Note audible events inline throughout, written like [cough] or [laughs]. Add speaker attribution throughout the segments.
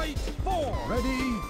Speaker 1: Fight four! Ready,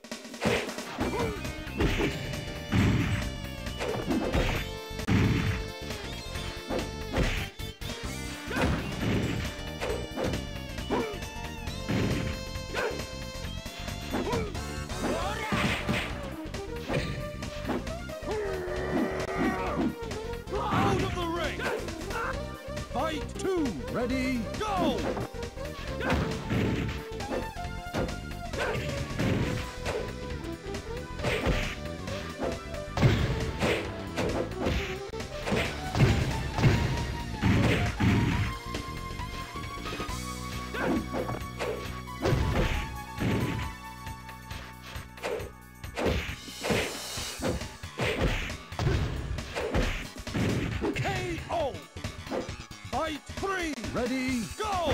Speaker 1: Three. Ready. Go.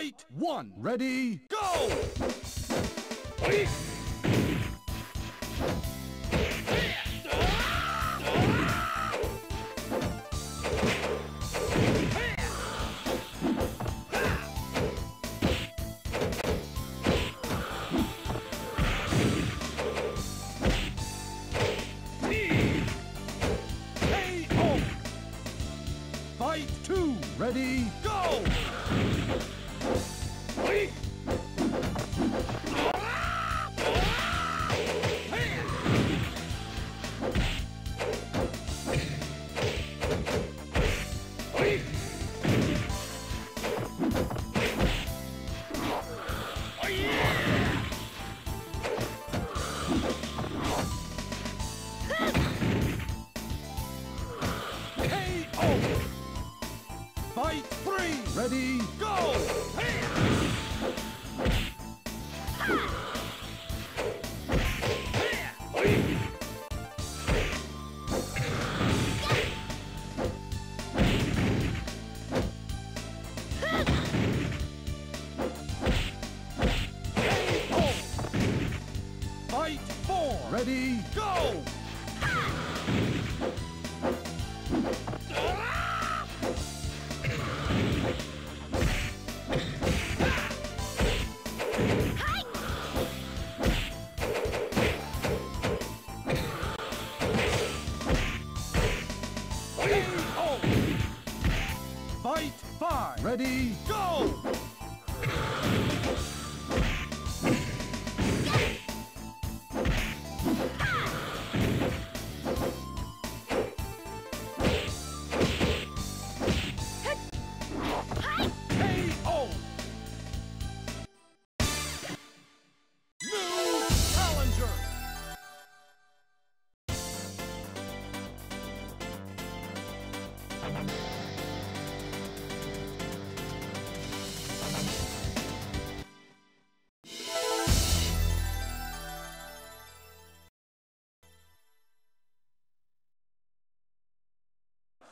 Speaker 1: Fight one. Ready? Go! Fight two. Ready? ready, go!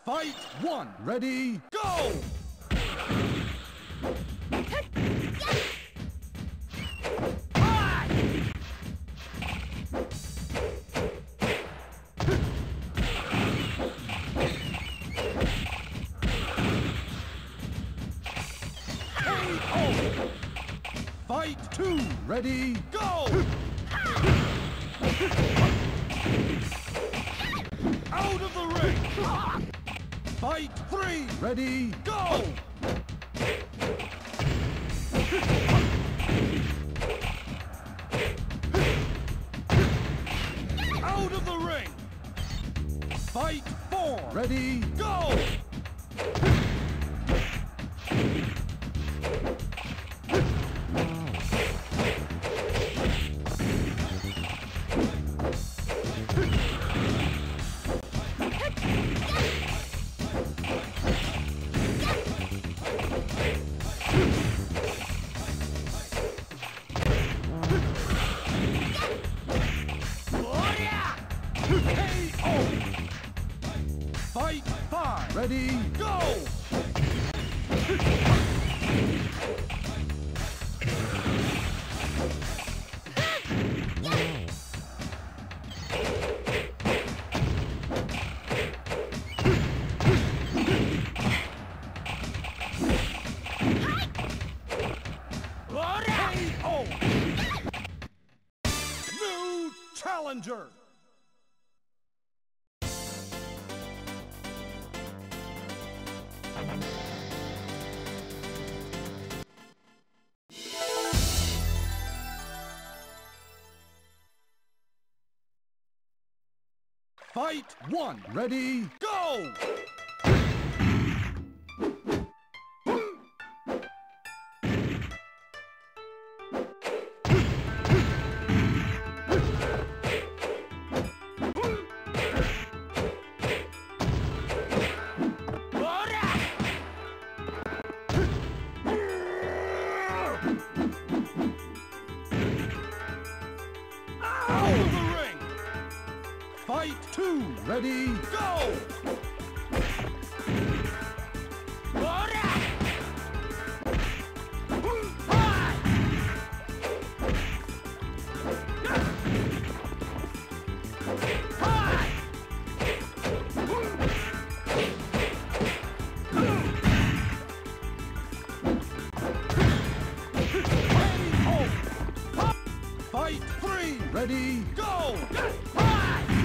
Speaker 1: Fight one. Ready? Go! Fight two! Ready? Go! Ready, go! Fight hard! Ready, go! [laughs] one. Ready? Go! Ready, go! Yes!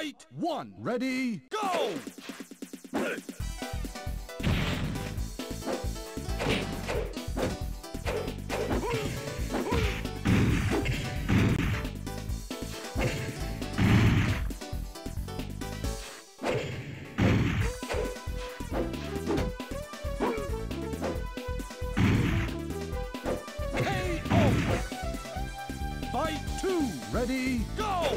Speaker 1: Fight one. Ready? Go! Ready, go!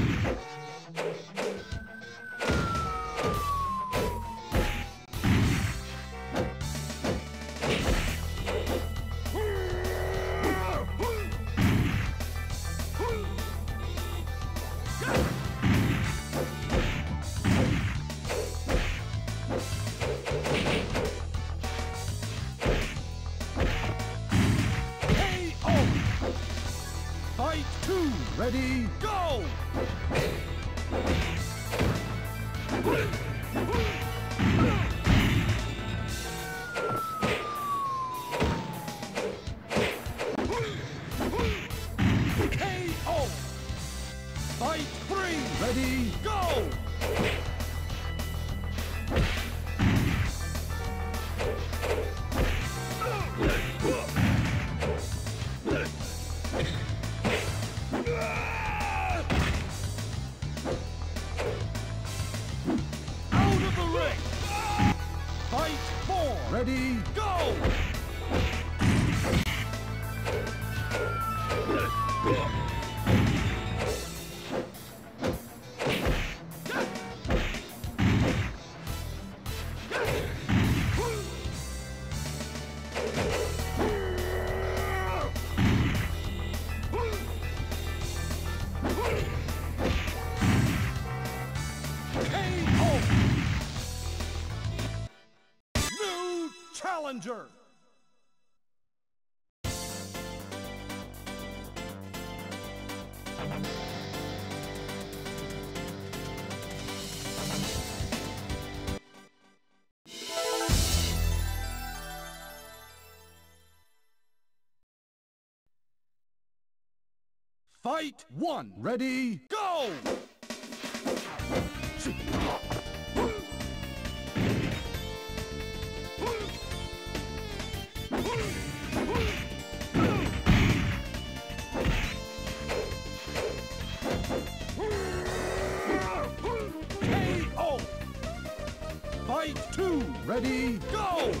Speaker 1: Ready, go! Fight one. Ready, go! Fight two! Ready, go!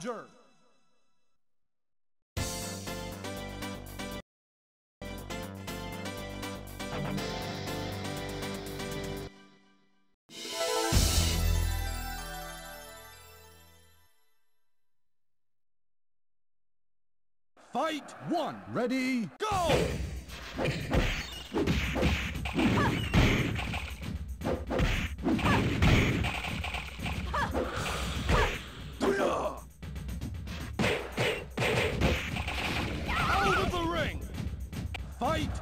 Speaker 1: challenger. Fight one. Ready, go!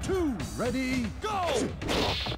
Speaker 1: two, ready, go!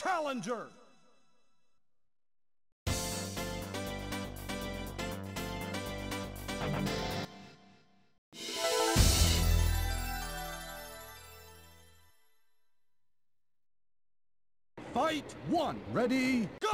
Speaker 1: challenger. Fight one. Ready, go!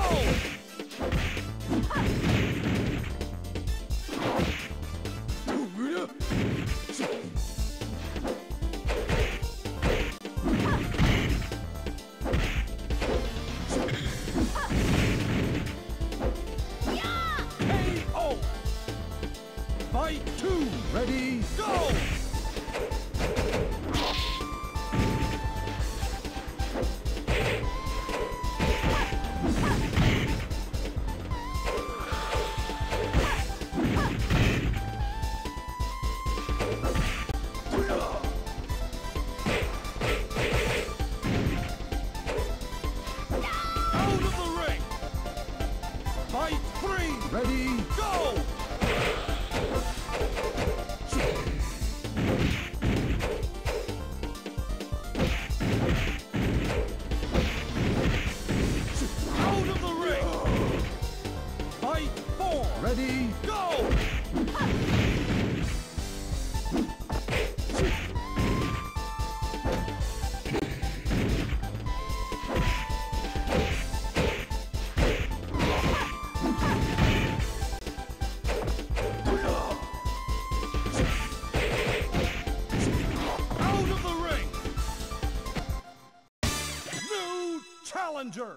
Speaker 1: challenger.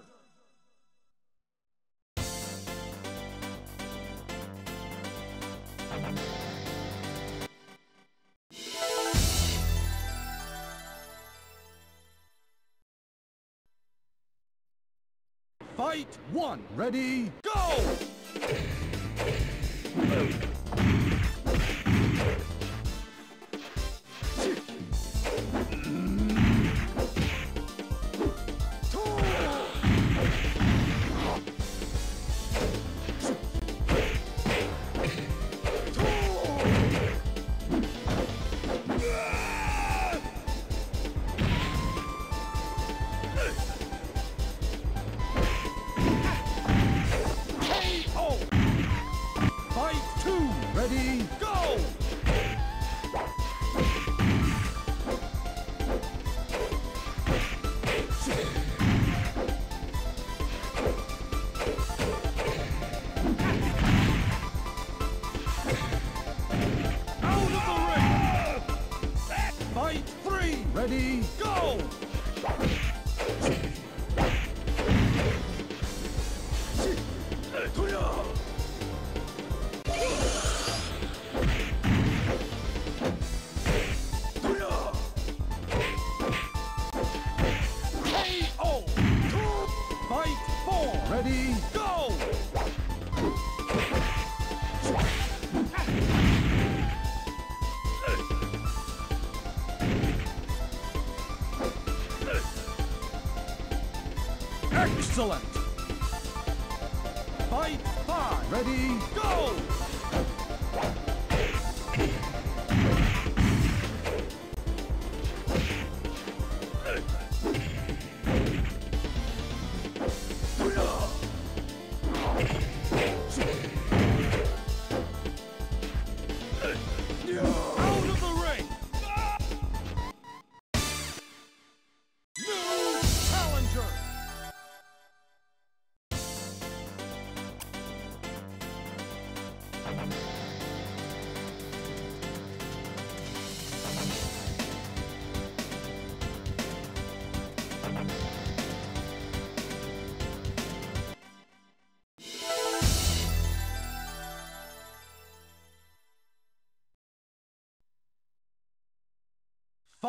Speaker 1: Fight one, ready, go! Excellent! Fight five! Ready, go!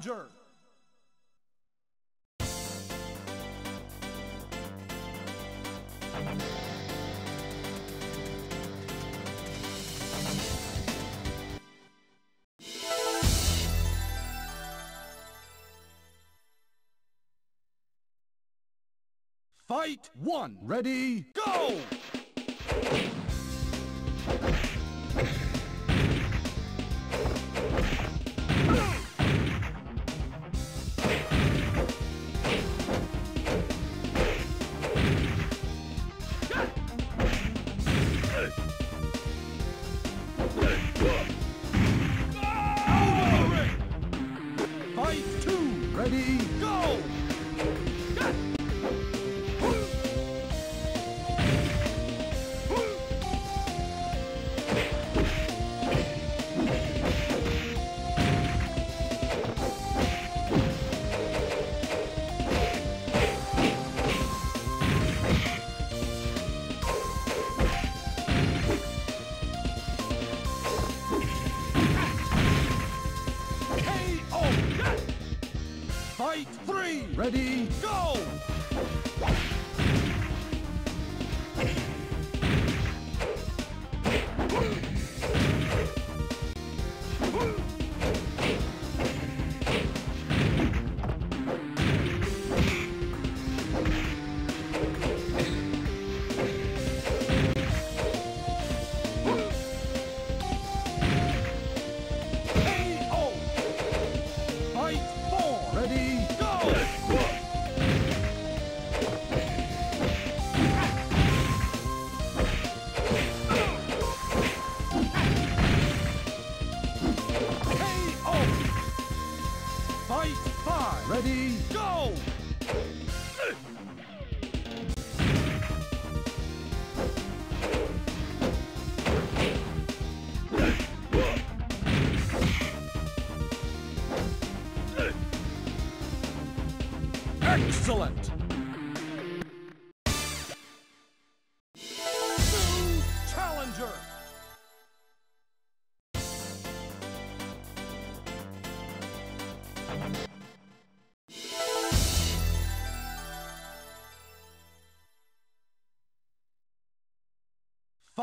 Speaker 1: challenger. Fight one. Ready, go!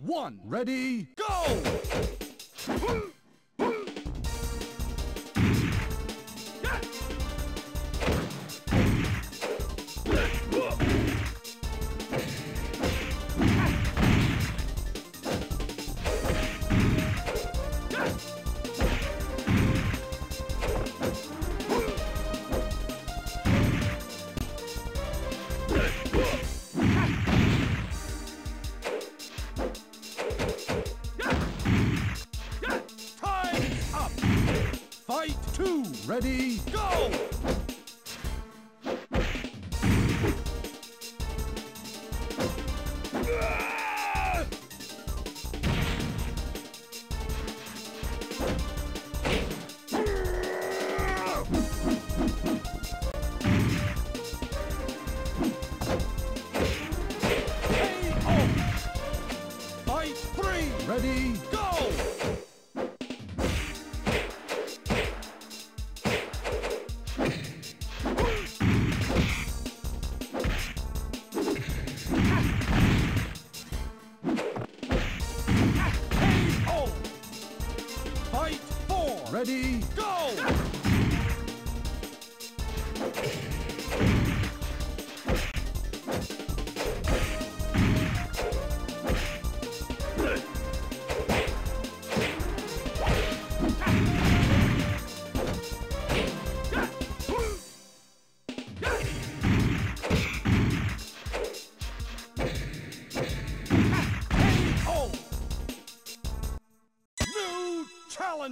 Speaker 1: One! Ready, two!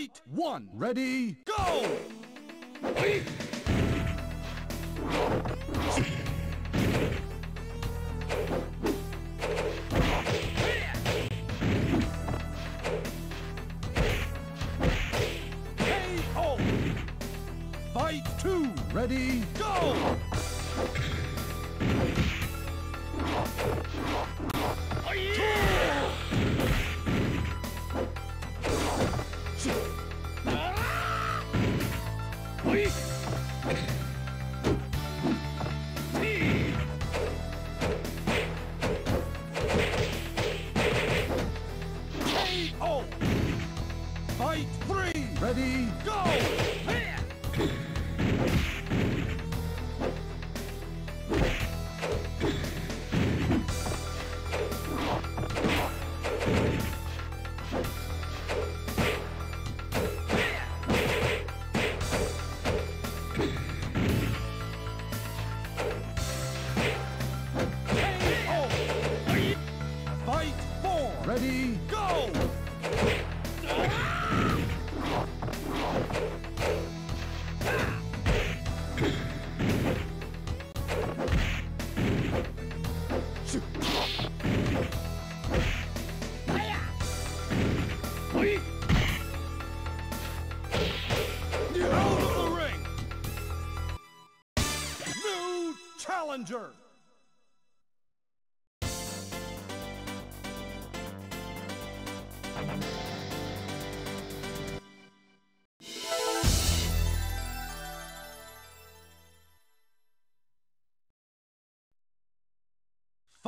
Speaker 1: Fight one. Ready? Go! Fight two. Ready? Go!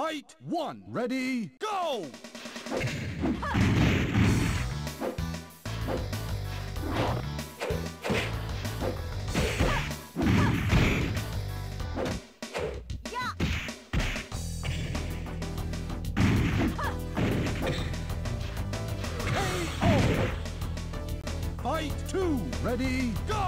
Speaker 1: Fight one. Ready, go! Fight two. Ready, go!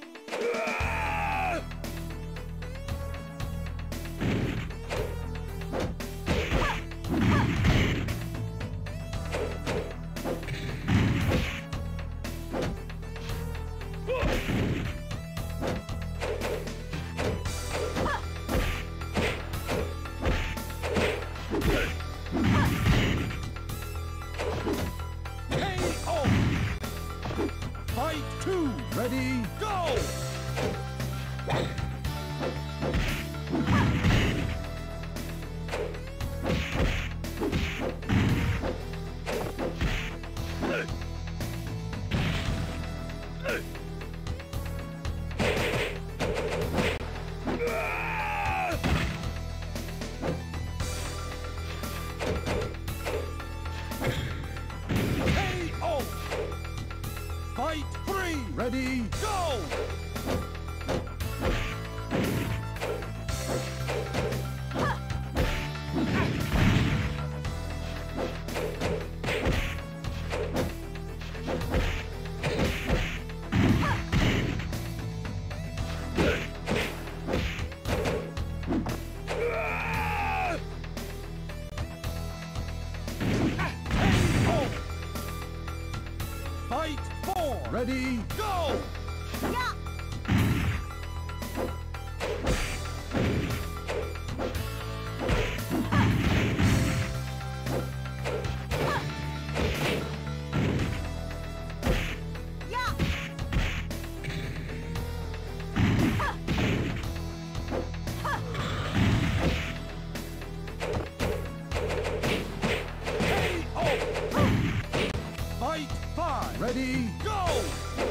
Speaker 1: Ready? Go!